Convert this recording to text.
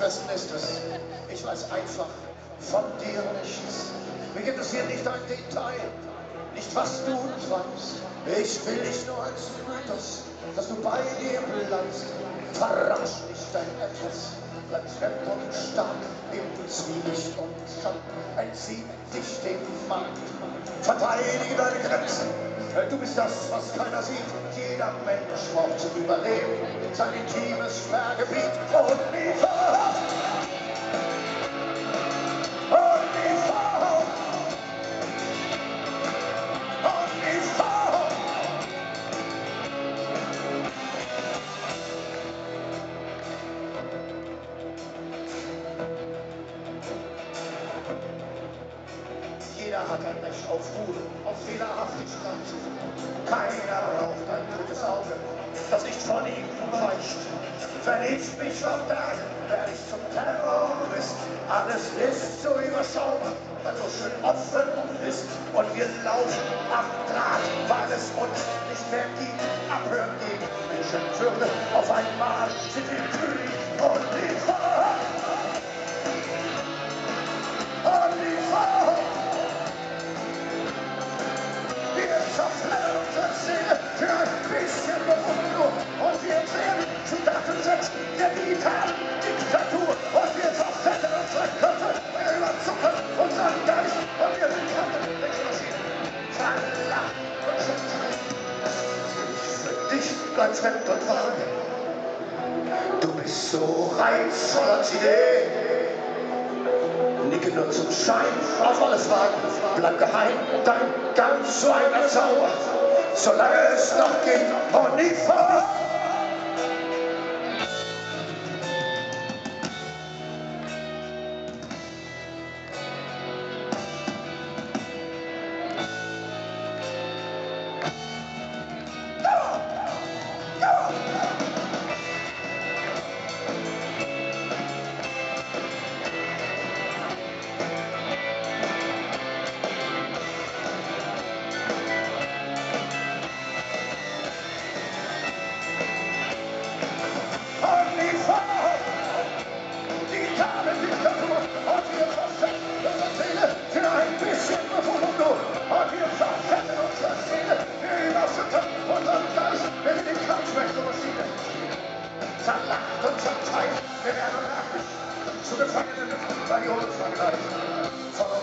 Wessen ist es? Ich weiß einfach von dir nichts. Mich interessiert nicht ein Detail nicht was du treibst. Ich will dich nur als Mythos, dass du bei dir bleibst. Verrasch nicht dein Etwas, bleib fremd und stark im Zwielicht und Schatten. Entzieh dich dem Markt, verteidige deine Grenzen. Du bist das, was keiner sieht. Jeder Mensch braucht zum Überleben sein intimes Sperrgebiet und nie verhaftet. Hat ein Recht auf Ruhe, auf Fehlerhaftigkeit. Keiner braucht ein drittes Auge, das nicht von ihm weicht. Wenn ich mich verberge, werde ich zum Terrorist. Alles ist so überschaubar, weil so schön offen ist. Und wir laufen am Draht, weil es uns nicht mehr gibt. Abhören gegen Menschenwürde. Auf einmal sind wir König und die Freiheit. Fremd und vage. Du bist so reizvoll als Idee. Nicke nur zum Schein, auf alles warten, bleib geheim, dein ganz so ein Zauber, solange es noch geht und nie vor. それ先ほどつなげたい。